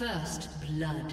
First blood.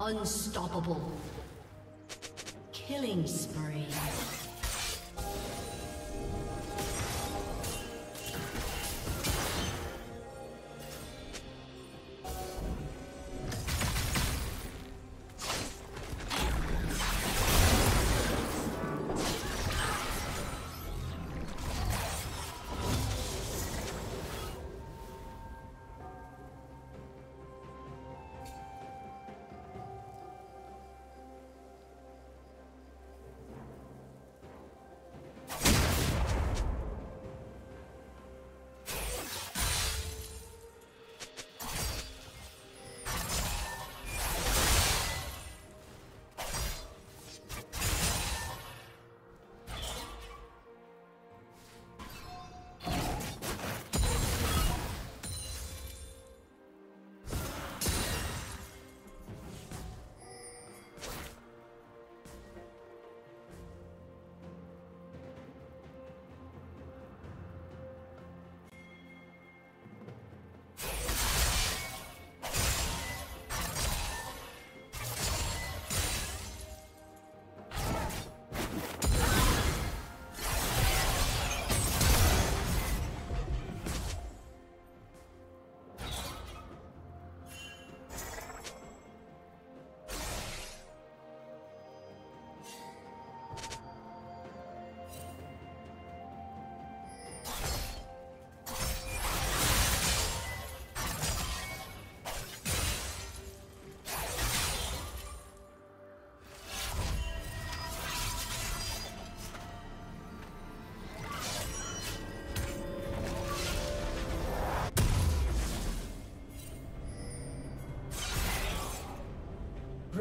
Unstoppable. Killing spree.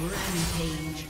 Rampage.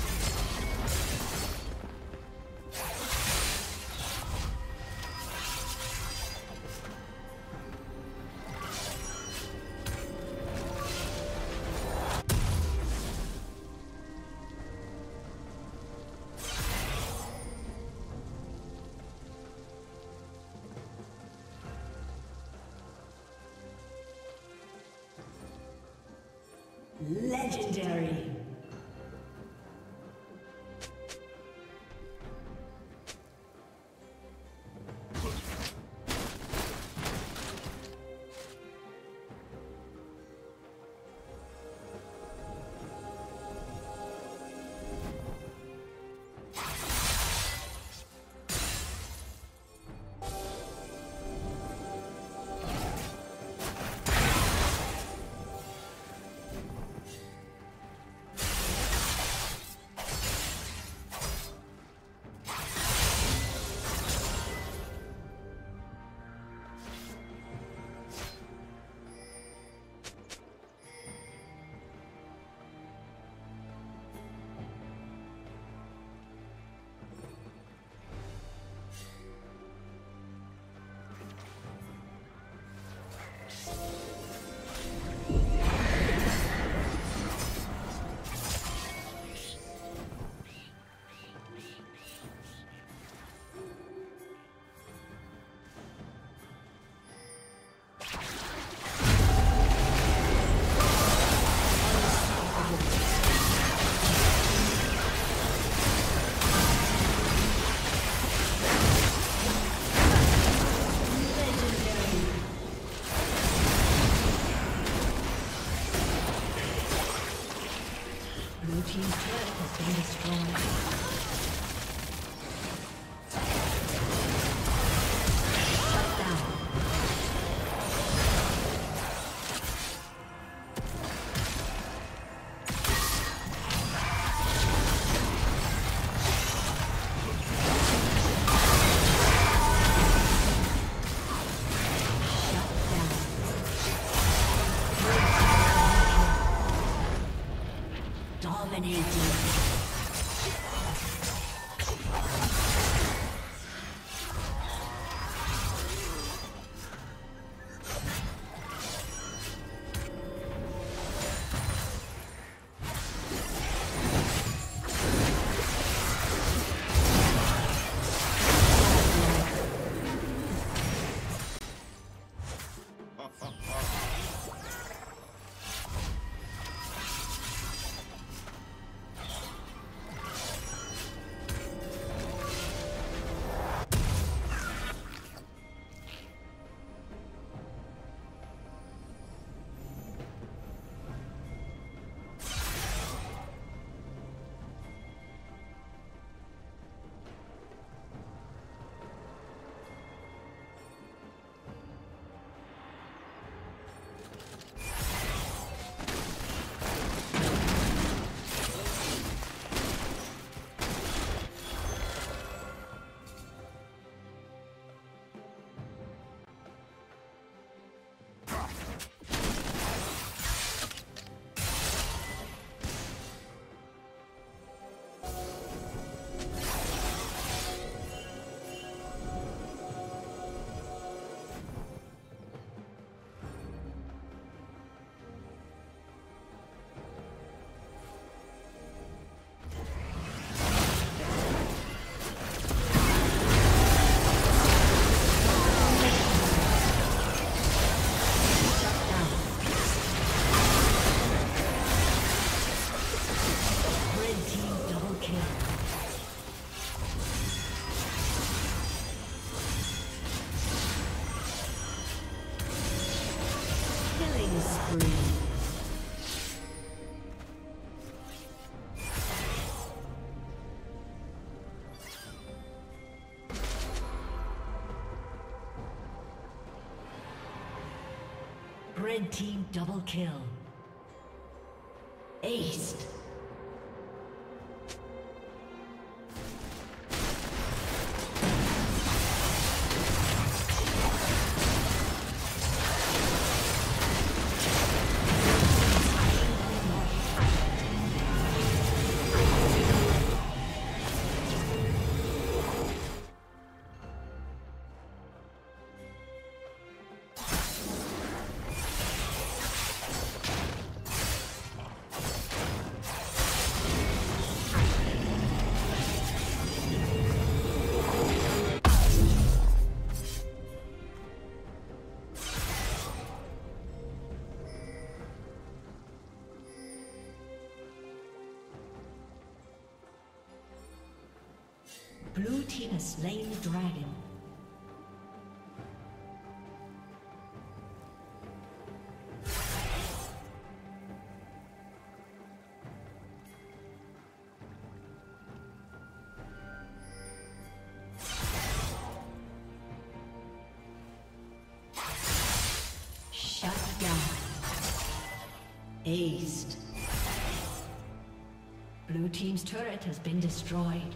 Red team double kill. Aced. Blue team has slain the dragon. Shut down. Aced. Blue team's turret has been destroyed.